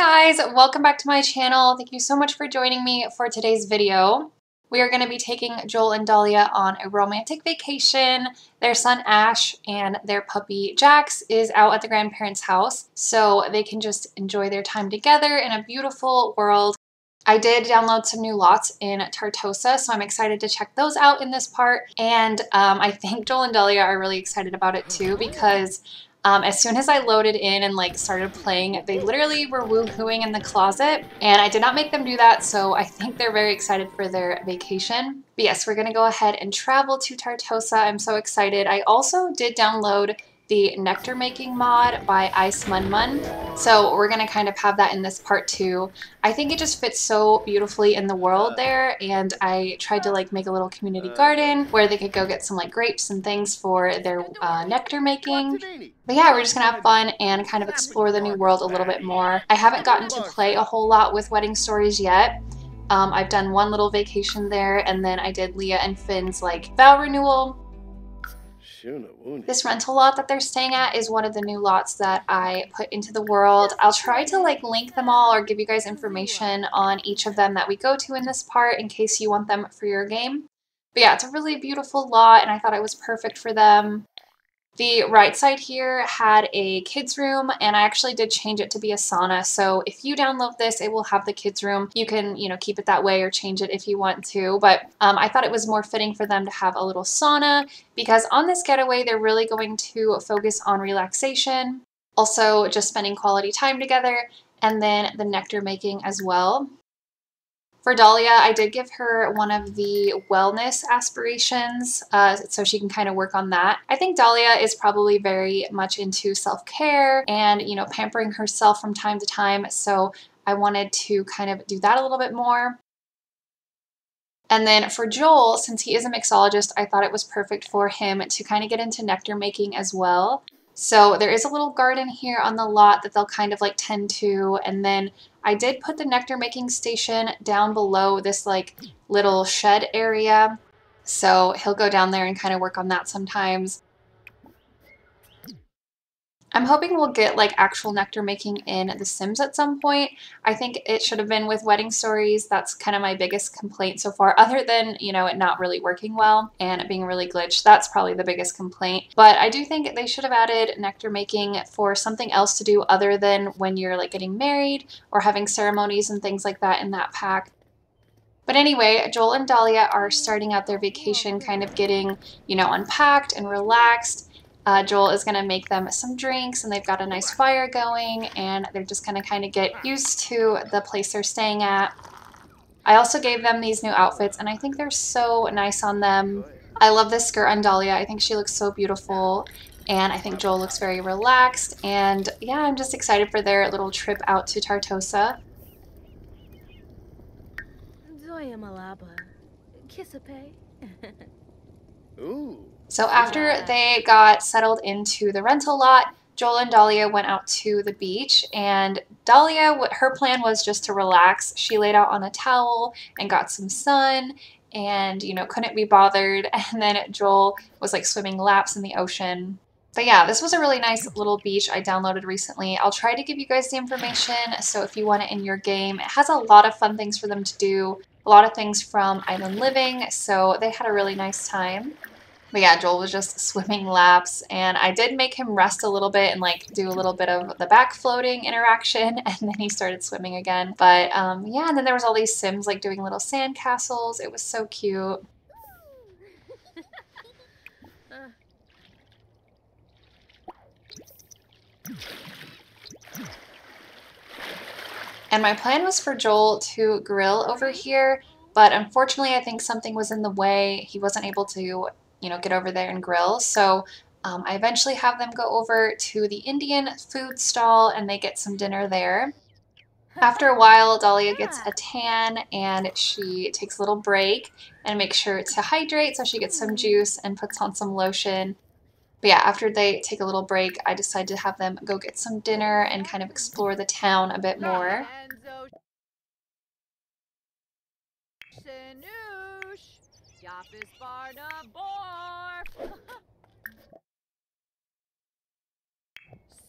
guys, welcome back to my channel. Thank you so much for joining me for today's video. We are going to be taking Joel and Dahlia on a romantic vacation. Their son Ash and their puppy Jax is out at the grandparents' house, so they can just enjoy their time together in a beautiful world. I did download some new lots in Tartosa, so I'm excited to check those out in this part. And um, I think Joel and Dahlia are really excited about it too because um, as soon as I loaded in and like started playing, they literally were woohooing in the closet and I did not make them do that. So I think they're very excited for their vacation. But yes, we're going to go ahead and travel to Tartosa. I'm so excited. I also did download the nectar making mod by Ice Mun Mun. So we're going to kind of have that in this part too. I think it just fits so beautifully in the world there and I tried to like make a little community garden where they could go get some like grapes and things for their uh, nectar making. But yeah, we're just going to have fun and kind of explore the new world a little bit more. I haven't gotten to play a whole lot with Wedding Stories yet. Um, I've done one little vacation there and then I did Leah and Finn's like vow renewal this rental lot that they're staying at is one of the new lots that I put into the world. I'll try to like link them all or give you guys information on each of them that we go to in this part in case you want them for your game. But yeah, it's a really beautiful lot and I thought it was perfect for them. The right side here had a kids room and I actually did change it to be a sauna. So if you download this, it will have the kids room. You can, you know, keep it that way or change it if you want to. But um, I thought it was more fitting for them to have a little sauna because on this getaway, they're really going to focus on relaxation, also just spending quality time together, and then the nectar making as well. For Dahlia, I did give her one of the wellness aspirations uh, so she can kind of work on that. I think Dahlia is probably very much into self-care and, you know, pampering herself from time to time. So I wanted to kind of do that a little bit more. And then for Joel, since he is a mixologist, I thought it was perfect for him to kind of get into nectar making as well. So there is a little garden here on the lot that they'll kind of like tend to. And then I did put the nectar making station down below this like little shed area. So he'll go down there and kind of work on that sometimes. I'm hoping we'll get like actual nectar making in The Sims at some point. I think it should have been with Wedding Stories. That's kind of my biggest complaint so far, other than, you know, it not really working well and it being really glitched. That's probably the biggest complaint. But I do think they should have added nectar making for something else to do other than when you're like getting married or having ceremonies and things like that in that pack. But anyway, Joel and Dahlia are starting out their vacation kind of getting, you know, unpacked and relaxed uh, Joel is going to make them some drinks and they've got a nice fire going and they're just going to kind of get used to the place they're staying at. I also gave them these new outfits and I think they're so nice on them. I love this skirt on Dahlia. I think she looks so beautiful and I think Joel looks very relaxed and yeah, I'm just excited for their little trip out to Tartosa. Zoya Malaba, Kissape. Ooh. So after they got settled into the rental lot, Joel and Dahlia went out to the beach and Dahlia, her plan was just to relax. She laid out on a towel and got some sun and, you know, couldn't be bothered. And then Joel was like swimming laps in the ocean. But yeah, this was a really nice little beach I downloaded recently. I'll try to give you guys the information, so if you want it in your game. It has a lot of fun things for them to do, a lot of things from Island Living, so they had a really nice time. But yeah, Joel was just swimming laps, and I did make him rest a little bit and like do a little bit of the back floating interaction, and then he started swimming again. But um, yeah, and then there was all these Sims like doing little sand castles. It was so cute. And my plan was for Joel to grill over here, but unfortunately I think something was in the way. He wasn't able to you know, get over there and grill. So um, I eventually have them go over to the Indian food stall and they get some dinner there. After a while, Dahlia gets a tan and she takes a little break and makes sure to hydrate so she gets some juice and puts on some lotion. But yeah, after they take a little break, I decide to have them go get some dinner and kind of explore the town a bit more. is Barna Borf!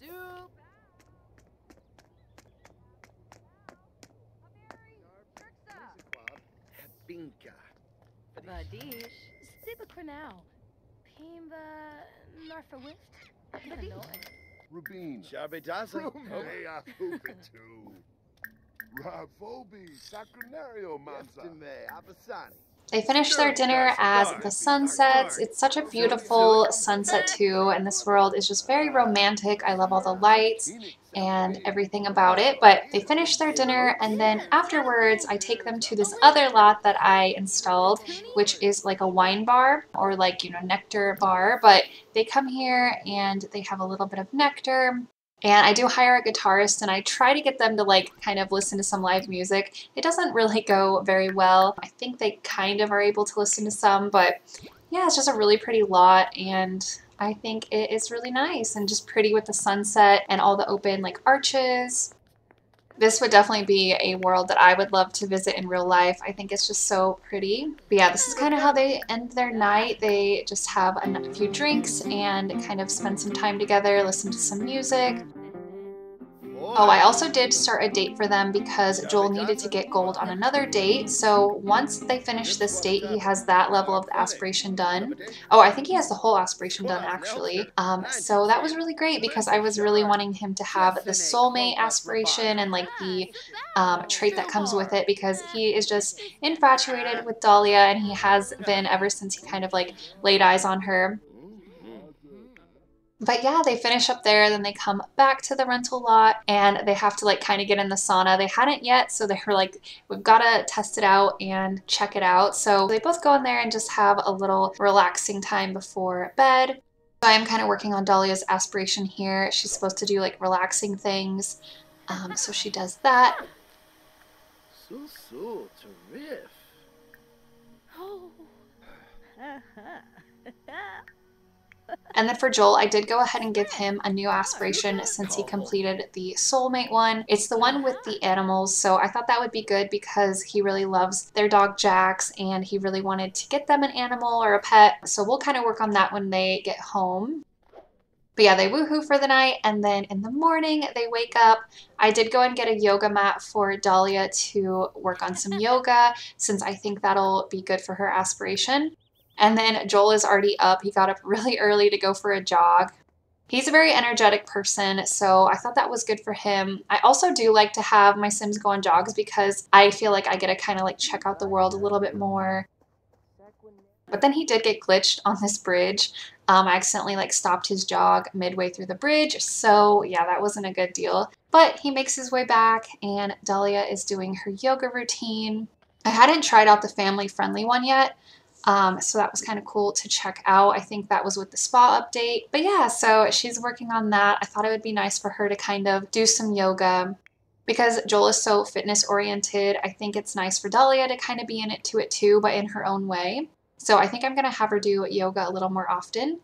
Soup! Binka. Badish, Siba Cronow. Pimba Narfawift. Badish. Rabin. Shabedazza. Rumea Hupitu. Ravobi Sacrinario Manza. Abasani. They finish their dinner as the sun sets. It's such a beautiful sunset too, and this world is just very romantic. I love all the lights and everything about it. But they finish their dinner, and then afterwards, I take them to this other lot that I installed, which is like a wine bar or like, you know, nectar bar. But they come here and they have a little bit of nectar. And I do hire a guitarist and I try to get them to like kind of listen to some live music. It doesn't really go very well. I think they kind of are able to listen to some, but yeah, it's just a really pretty lot and I think it is really nice and just pretty with the sunset and all the open like arches. This would definitely be a world that I would love to visit in real life. I think it's just so pretty. But yeah, this is kind of how they end their night. They just have a few drinks and kind of spend some time together, listen to some music. Oh, I also did start a date for them because Joel needed to get gold on another date. So once they finish this date, he has that level of aspiration done. Oh, I think he has the whole aspiration done actually. Um, so that was really great because I was really wanting him to have the soulmate aspiration and like the um, trait that comes with it because he is just infatuated with Dahlia and he has been ever since he kind of like laid eyes on her. But yeah, they finish up there, then they come back to the rental lot and they have to like kind of get in the sauna. They hadn't yet, so they were like, we've got to test it out and check it out. So they both go in there and just have a little relaxing time before bed. So I am kind of working on Dahlia's aspiration here. She's supposed to do like relaxing things. Um, so she does that. So, so, terrific. Oh. And then for Joel, I did go ahead and give him a new oh, aspiration since he completed the soulmate one. It's the one with the uh-huh. animals, so I thought that would be good because he really loves their dog Jax and he really wanted to get them an animal or a pet. So we'll kind of work on that when they get home. But yeah, they woohoo for the night, and then in the morning they wake up. I did go and get a yoga mat for Dahlia to work on some yoga since I think that'll be good for her aspiration. And then Joel is already up. He got up really early to go for a jog. He's a very energetic person, so I thought that was good for him. I also do like to have my Sims go on jogs because I feel like I get to kind of like check out the world a little bit more. But then he did get glitched on this bridge. Um, I accidentally like stopped his jog midway through the bridge, so yeah, that wasn't a good deal. But he makes his way back, and Dahlia is doing her yoga routine. I hadn't tried out the family-friendly one yet, um, so that was kind of cool to check out. I think that was with the spa update. But yeah, so she's working on that. I thought it would be nice for her to kind of do some yoga because Joel is so fitness oriented. I think it's nice for Dahlia to kind of be in it to it too, but in her own way. So I think I'm going to have her do yoga a little more often.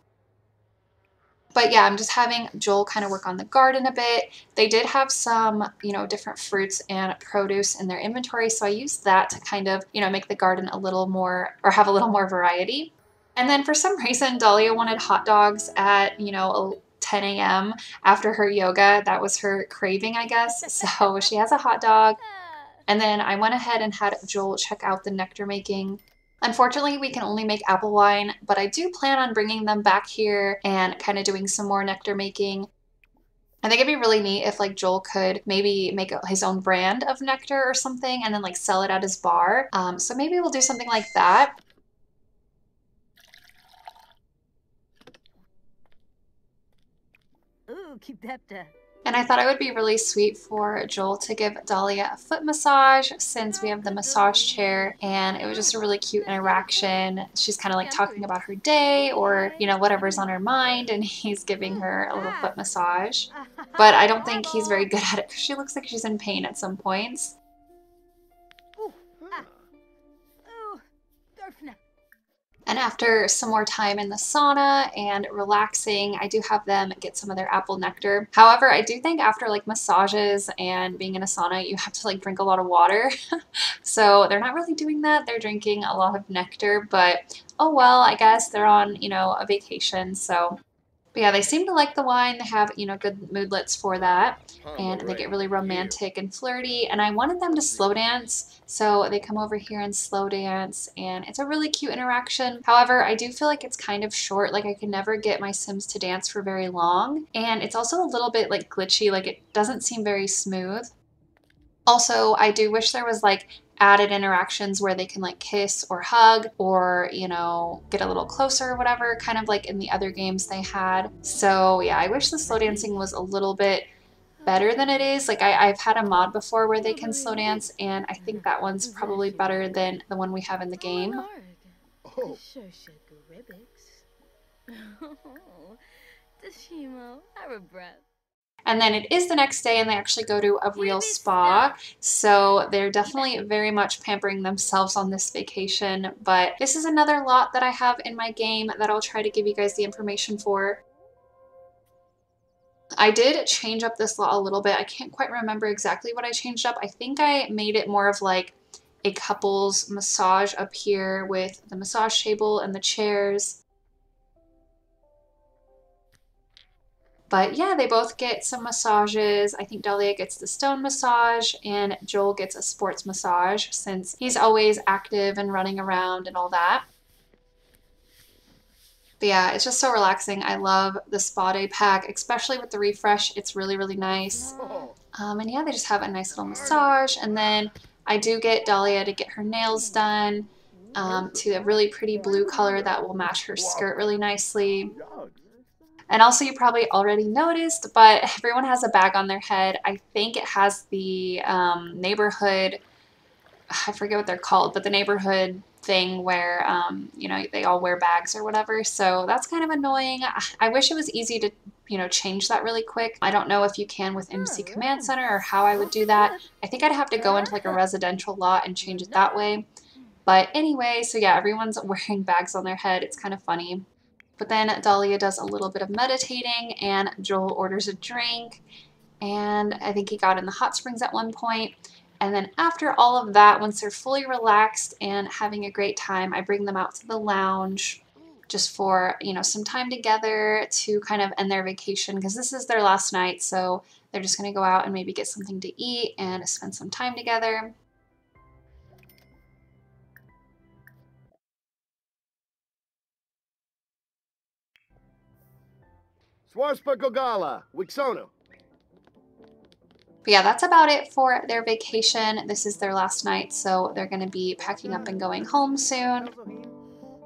But yeah, I'm just having Joel kind of work on the garden a bit. They did have some, you know, different fruits and produce in their inventory, so I used that to kind of, you know, make the garden a little more, or have a little more variety. And then for some reason, Dahlia wanted hot dogs at, you know, 10 a.m. after her yoga. That was her craving, I guess. So she has a hot dog. And then I went ahead and had Joel check out the nectar making. Unfortunately, we can only make apple wine, but I do plan on bringing them back here and kind of doing some more nectar making. I think it'd be really neat if like Joel could maybe make his own brand of nectar or something and then like sell it at his bar. Um, so maybe we'll do something like that. Ooh, keep that. And I thought it would be really sweet for Joel to give Dahlia a foot massage since we have the massage chair and it was just a really cute interaction. She's kind of like talking about her day or, you know, whatever's on her mind and he's giving her a little foot massage. But I don't think he's very good at it because she looks like she's in pain at some points. And after some more time in the sauna and relaxing, I do have them get some of their apple nectar. However, I do think after like massages and being in a sauna, you have to like drink a lot of water. so they're not really doing that. They're drinking a lot of nectar, but oh well, I guess they're on, you know, a vacation. So But yeah, they seem to like the wine. They have, you know, good moodlets for that. And they get really romantic and flirty. And I wanted them to slow dance. So they come over here and slow dance. And it's a really cute interaction. However, I do feel like it's kind of short. Like I can never get my Sims to dance for very long. And it's also a little bit like glitchy. Like it doesn't seem very smooth. Also, I do wish there was like added interactions where they can like kiss or hug or, you know, get a little closer or whatever, kind of like in the other games they had. So, yeah, I wish the slow dancing was a little bit better than it is. Like, I, I've had a mod before where they can slow dance, and I think that one's probably better than the one we have in the game. Oh, Tashimo, have a breath. And then it is the next day, and they actually go to a real spa. So they're definitely very much pampering themselves on this vacation. But this is another lot that I have in my game that I'll try to give you guys the information for. I did change up this lot a little bit. I can't quite remember exactly what I changed up. I think I made it more of like a couples massage up here with the massage table and the chairs. But yeah, they both get some massages. I think Dahlia gets the stone massage and Joel gets a sports massage since he's always active and running around and all that. But yeah, it's just so relaxing. I love the spa day pack, especially with the refresh. It's really, really nice. Um, and yeah, they just have a nice little massage. And then I do get Dahlia to get her nails done um, to a really pretty blue color that will match her skirt really nicely. And also, you probably already noticed, but everyone has a bag on their head. I think it has the um, neighborhood, I forget what they're called, but the neighborhood thing where, um, you know, they all wear bags or whatever. So that's kind of annoying. I wish it was easy to, you know, change that really quick. I don't know if you can with MC Command Center or how I would do that. I think I'd have to go into like a residential lot and change it that way. But anyway, so yeah, everyone's wearing bags on their head. It's kind of funny. But then Dahlia does a little bit of meditating and Joel orders a drink. And I think he got in the hot springs at one point. And then after all of that, once they're fully relaxed and having a great time, I bring them out to the lounge just for, you know, some time together to kind of end their vacation because this is their last night. So they're just going to go out and maybe get something to eat and spend some time together. Wixonu. But yeah, that's about it for their vacation. This is their last night, so they're going to be packing up and going home soon.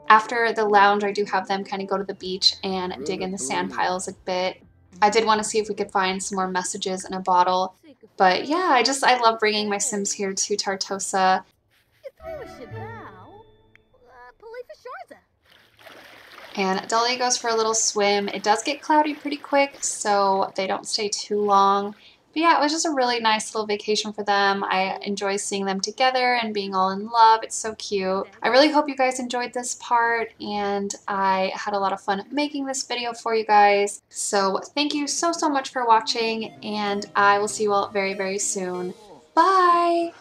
After the lounge, I do have them kind of go to the beach and dig in the sand piles a bit. I did want to see if we could find some more messages in a bottle. But yeah, I just, I love bringing my Sims here to Tartosa. And Dahlia goes for a little swim. It does get cloudy pretty quick, so they don't stay too long. But yeah, it was just a really nice little vacation for them. I enjoy seeing them together and being all in love. It's so cute. I really hope you guys enjoyed this part and I had a lot of fun making this video for you guys. So thank you so, so much for watching and I will see you all very, very soon. Bye!